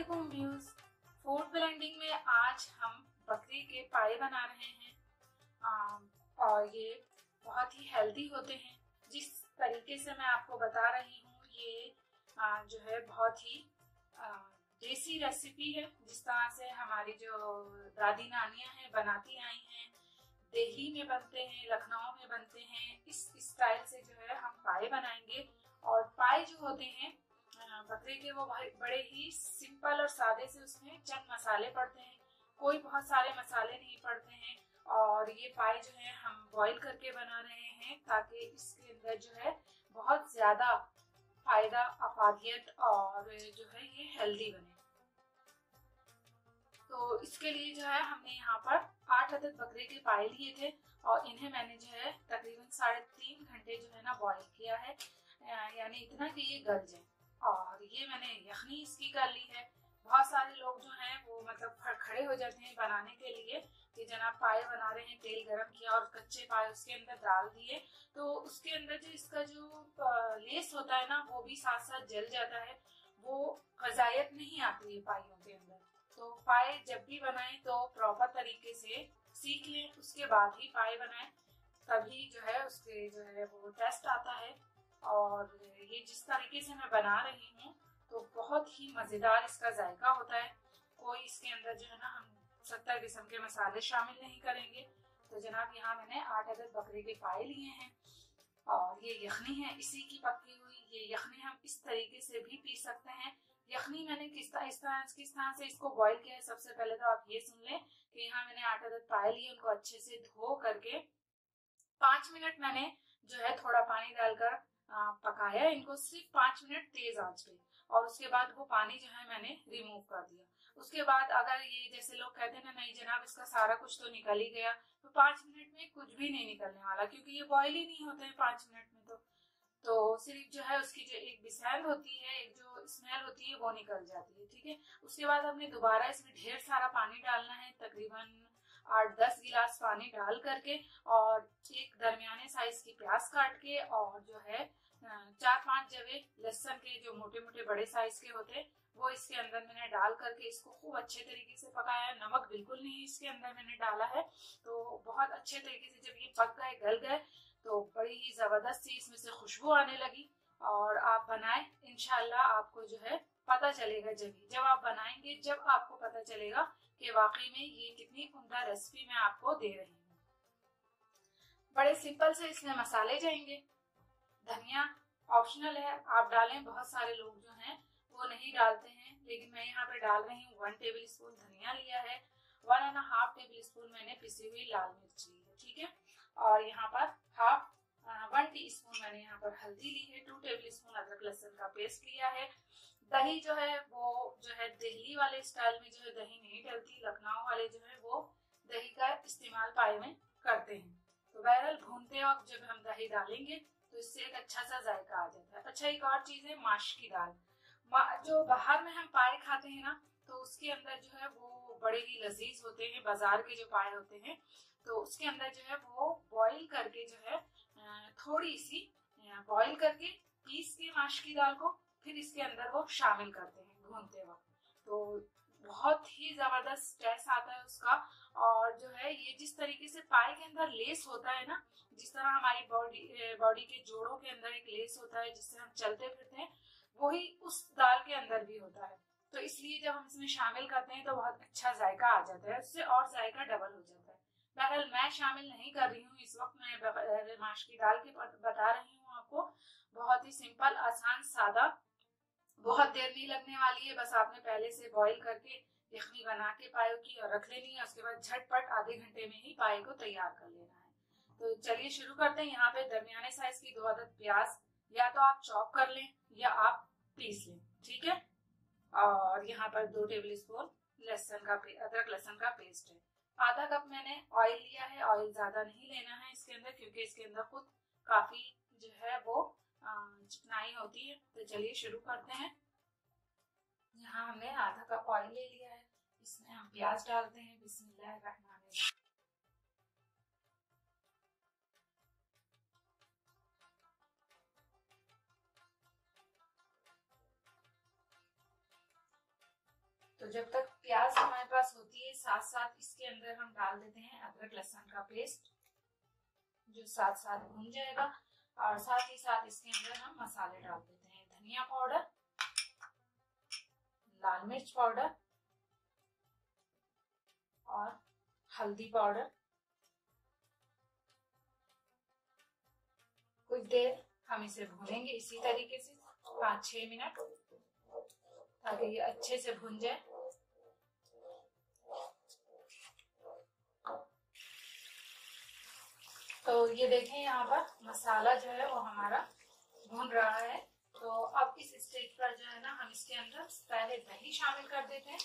असलकुम views food blending में आज हम बकरी के पाए बना रहे हैं। आ, और ये बहुत ही हेल्दी होते हैं। जिस तरीके से मैं आपको बता रही हूँ ये आ, जो है बहुत ही देसी रेसिपी है। जिस तरह से हमारी जो दादी नानियाँ हैं बनाती आई हैं दिल्ली में बनते हैं लखनऊ में बनते हैं इस स्टाइल से जो है हम पाए बनाएँगे। और पाए जो होते हैं बकरे के वो बड़े ही सिंपल और सादे से उसमें चंद मसाले पड़ते हैं। कोई बहुत सारे मसाले नहीं पड़ते हैं और ये पाए जो है हम बॉईल करके बना रहे हैं ताकि इसके अंदर जो है बहुत ज़्यादा फ़ायदा अपादियत और जो है ये हेल्दी बने। तो इसके लिए जो है हमने यहाँ पर आठ अदद बकरे के पाए लिए थे और इन्हें मैंने जो है तकरीबन साढ़े तीन घंटे जो है ना बॉईल किया है। यानी इतना कि ये गल जाए। और ये मैंने यखनी इसकी कर ली है। बहुत सारे लोग जो हैं, वो मतलब खड़े हो जाते हैं बनाने के लिए। कि जनाब पाए बना रहे हैं, तेल गरम किया और कच्चे पाए उसके अंदर डाल दिए। तो उसके अंदर जो इसका जो लेस होता है ना, वो भी साथ साथ जल जाता है। वो गजायत नहीं आती है पाइयों के अंदर। तो पाए जब भी बनाए तो प्रॉपर तरीके से सीख लें। उसके बाद ही पाए बनाए, तभी जो है उसके जो है वो टेस्ट आता है। और ये जिस तरीके से मैं बना रही हूँ तो बहुत ही मज़ेदार इसका जायका होता है। कोई इसके अंदर जो है ना, हम सत्तर किस्म के मसाले शामिल नहीं करेंगे। तो जनाब, यहाँ मैंने आठ अदद बकरे के पाए लिए हैं और ये यखनी है, इसी की पकी हुई ये यखनी हम इस तरीके से भी पी सकते हैं। यखनी मैंने किस तरह इस तरह, किस तरह से इसको बॉईल किया है, सबसे पहले तो आप ये सुन लें कि यहाँ मैंने आठ अदद पाए लिए, उनको अच्छे से धो करके पाँच मिनट मैंने जो है थोड़ा पानी डालकर पकाया इनको सिर्फ़ पाँच मिनट तेज आँच पे। और उसके बाद वो पानी जो है मैंने रिमूव कर दिया। उसके बाद अगर ये जैसे लोग कहते हैं ना, नहीं जनाब, इसका सारा कुछ तो निकल ही गया तो पाँच मिनट में कुछ भी नहीं निकलने वाला, क्योंकि ये बॉयल ही नहीं होते हैं पाँच मिनट में तो। तो सिर्फ़ जो है उसकी जो एक बिसैल होती है, एक जो स्मेल होती है, वो निकल जाती है, ठीक है? उसके बाद हमने दोबारा इसमें ढेर सारा पानी डालना है, तकरीबन आठ दस गिलास पानी डाल करके और एक दरमियाने साइज़ की प्याज काट के और जो है चार पाँच जवे लहसन के जो मोटे मोटे बड़े साइज़ के होते हैं वो इसके अंदर मैंने डाल करके इसको खूब अच्छे तरीके से पकाया नमक बिल्कुल नहीं इसके अंदर मैंने डाला है। तो बहुत अच्छे तरीके से जब ये पक गए, गल गए तो बड़ी ही ज़बरदस्त सी इसमें से खुशबू आने लगी। और आप बनाए इनशाला आपको जो है पता चलेगा जब जब आप बनाएँगे, जब आपको पता चलेगा कि वाकई में ये कितनी उमदा रेसिपी मैं आपको दे रही हूँ। बड़े सिंपल से इसमें मसाले जाएँगे। धनिया ऑप्शनल है। आप डालें, बहुत सारे लोग जो हैं, वो नहीं डालते हैं। लेकिन मैं यहाँ पे डाल रही हूँ वन टेबल स्पून धनिया लिया है। One and half tablespoon मैंने पिसी हुई लाल मिर्च ली है, ठीक है? और यहाँ पर हाफ़ वन टी स्पून मैंने यहाँ पर हल्दी ली है। टू टेबल स्पून अदरक लहसुन का पेस्ट लिया है। दही जो है, वो जो है दिल्ली वाले स्टाइल में जो है दही नहीं डलती, लखनऊ वाले जो है वो दही का इस्तेमाल पाए में करते हैं। तो बहरहाल भूनते वक्त जब हम दही डालेंगे तो इससे एक अच्छा सा जायका आ जाता है। अच्छा एक और चीज़ है माश की दाल। जो बाहर में हम पाए खाते हैं ना तो उसके अंदर जो है वो बड़े ही लजीज होते हैं, बाज़ार के जो पाए होते हैं तो उसके अंदर जो है वो बॉईल करके जो है थोड़ी सी बॉईल करके पीस के माश की दाल को फिर इसके अंदर वो शामिल करते हैं भूनते वक्त। तो बहुत ही ज़बरदस्त टेस्ट आता है उसका और जो है ये जिस तरीके से पाए के अंदर लेस होता है ना, जिस तरह हमारी बॉडी बॉडी के जोड़ों के अंदर एक लेस होता है, जिससे हम चलते फिरते हैं, वही उस दाल के अंदर भी होता है। तो इसलिए जब हम इसमें शामिल करते हैं तो बहुत अच्छा जायका आ जाता है, उससे और जायका डबल हो जाता है। बहरहाल मैं शामिल नहीं कर रही हूँ इस वक्त, मैं माश की दाल की बता रही हूँ आपको, बहुत ही सिंपल आसान, सादा बहुत देर नहीं लगने वाली है, बस आपने पहले से बॉईल करके यखनी बना के पाए की और रख लेनी है, उसके बाद झटपट आधे घंटे में ही पाए को तैयार कर लेना है। तो चलिए शुरू करते हैं। यहाँ पे दरमियाने साइज़ की दो अदद प्याज, या तो आप चॉप कर लें, या आप पीस लें, ठीक है? और यहाँ पर दो टेबल स्पून लहसन का अदरक लहसन का पेस्ट है। आधा कप मैंने ऑयल लिया है ऑयल ज़्यादा नहीं लेना है इसके अंदर, क्योंकि इसके अंदर खुद काफ़ी चिकनाई होती है। तो चलिए शुरू करते हैं। यहाँ हमने आधा कप ऑयल ले लिया है। इसमें हम प्याज डालते हैं। बिस्मिल्लाह तो जब तक प्याज हमारे पास होती है साथ साथ इसके अंदर हम डाल देते हैं अदरक लहसुन का पेस्ट जो साथ साथ भून जाएगा। और साथ ही साथ इसके अंदर हम मसाले डाल देते हैं। धनिया पाउडर, लाल मिर्च पाउडर और हल्दी पाउडर। कुछ देर हम इसे भूनेंगे इसी तरीके से, पाँच छह मिनट, ताकि ये अच्छे से भुन जाए। तो ये देखें, यहाँ पर मसाला जो है वो हमारा भून रहा है। तो अब इस स्टेज पर जो है ना, हम इसके अंदर पहले दही शामिल कर देते हैं।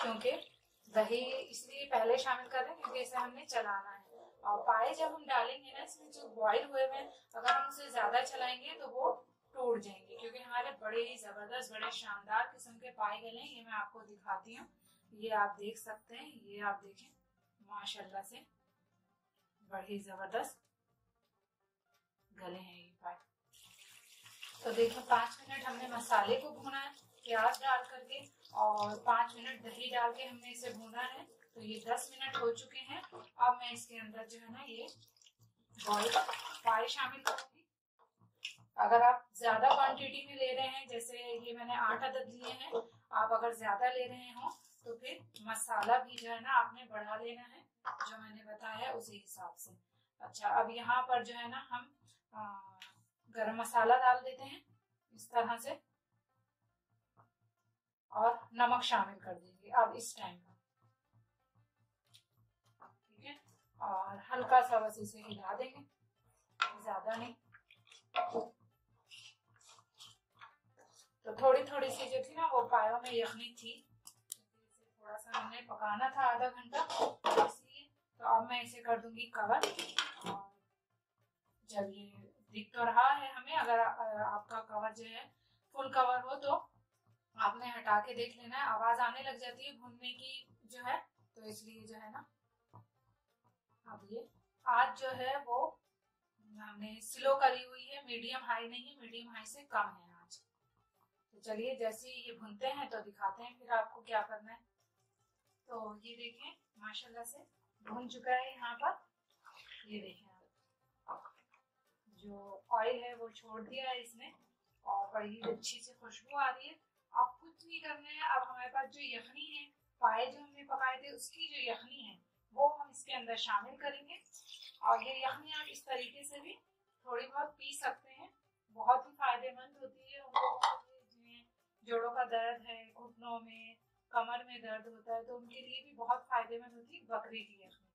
क्योंकि दही इसलिए पहले शामिल कर रहे हैं क्योंकि इसे हमने चलाना है। और पाए जब हम डालेंगे ना, इसमें जो बॉईल हुए हुए अगर हम उसे ज़्यादा चलाएँगे तो वो टूट जाएँगे। क्योंकि हमारे बड़े ही ज़बरदस्त, बड़े शानदार किस्म के पाए गले हैं, ये मैं आपको दिखाती हूँ। ये आप देख सकते हैं, ये आप देखें। माशाल्लाह से। बड़े ज़बरदस्त गले हैं ये पाए। तो देखिए पाँच मिनट हमने मसाले को भूना है, प्याज डाल करके, और पाँच मिनट दही डाल के हमने इसे भूना है। तो ये दस मिनट हो चुके हैं। अब मैं इसके अंदर जो है ना, ये बॉयल पाए शामिल करूँगी। अगर आप ज़्यादा क्वांटिटी में ले रहे हैं, जैसे ये मैंने आठ अदद लिए हैं, आप अगर ज़्यादा ले रहे हो तो फिर मसाला भी जो है ना आपने बढ़ा लेना है, जो मैंने बताया उसी हिसाब से। अच्छा अब यहाँ पर जो है ना हम गरम मसाला डाल देते हैं इस तरह से। और नमक शामिल कर देंगे अब इस टाइम पर। ठीक है? और हल्का सा बस इसे हिला देंगे। ज़्यादा नहीं। तो थोड़ी थोड़ी सी जो थी ना, वो पायों में यखनी थी। हमने पकाना था आधा घंटा, इसलिए तो अब मैं इसे कर दूँगी कवर और जब ये दिख तो रहा है हमें, अगर आपका कवर जो है फुल कवर हो तो आपने हटा के देख लेना है। आवाज़ आने लग जाती है भूनने की जो है तो इसलिए जो है ना, अब ये आज जो है वो हमने स्लो करी हुई है। मीडियम हाई नहीं मीडियम हाई से कम है आज। तो चलिए, जैसे ये भुनते हैं तो दिखाते हैं फिर आपको क्या करना है। तो ये देखें, माशाल्लाह से भुन चुका है यहाँ पर। ये देखें जो ऑयल है वो छोड़ दिया है इसने और बड़ी अच्छी से खुशबू आ रही है। अब कुछ नहीं करना है अब हमारे पास जो यखनी है, पाए जो हमने पकाए थे, उसकी जो यखनी है, वो हम इसके अंदर शामिल करेंगे। और ये यखनी आप इस तरीके से भी थोड़ी बहुत पी सकते हैं। बहुत ही फ़ायदेमंद होती है। उन लोगों के जिन्हें जोड़ों का दर्द है, घुटनों में कमर में दर्द होता है तो उनके लिए भी बहुत फ़ायदेमंद होती है बकरी की यखनी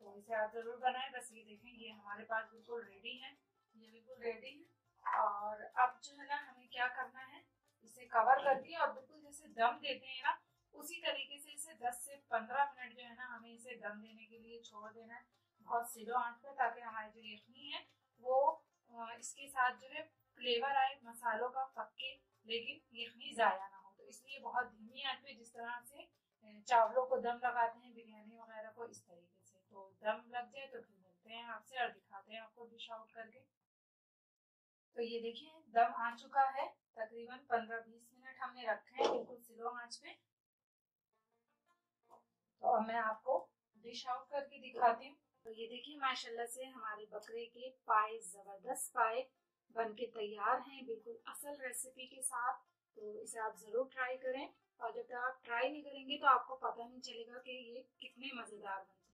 तो इसे आप ज़रूर बनाएँ, बस ये देखें, ये हमारे पास बिल्कुल रेडी है, ये बिल्कुल रेडी है। और अब जो है ना, हमें क्या करना है, इसे कवर करके और बिल्कुल जैसे दम देते हैं ना, उसी तरीके से इसे 10 से 15 मिनट जो है ना, हमें इसे दम देने के लिए छोड़ देना है। बहुत सिलो आँच पे ताकि हमारी जो यखनी है, वो इसके साथ जो है फ्लेवर आए, मसालों का पक्के, लेकिन यखनी ज़ाया ना इसलिए बहुत धीमी आँच पे जिस तरह से चावलों को दम लगाते हैं, बिरयानी वगैरह को इस तरीके से। तो दम लग जाए तो फिर मिलते हैं आपसे और दिखाते हैं आपको डिश आउट करके। तो ये देखिए, दम आ चुका है। तकरीबन 15-20 मिनट हमने रखे हैं, बिल्कुल स्लो आँच पे। तो अब मैं आपको डिश आउट करके दिखाती हूँ। तो ये देखिए, माशाल्लाह से हमारे बकरे के पाए, ज़बरदस्त पाए बन के तैयार हैं, बिल्कुल असल रेसिपी के साथ। तो इसे आप ज़रूर ट्राई करें। और जब तक आप ट्राई नहीं करेंगे तो आपको पता नहीं चलेगा कि ये कितने मज़ेदार बनते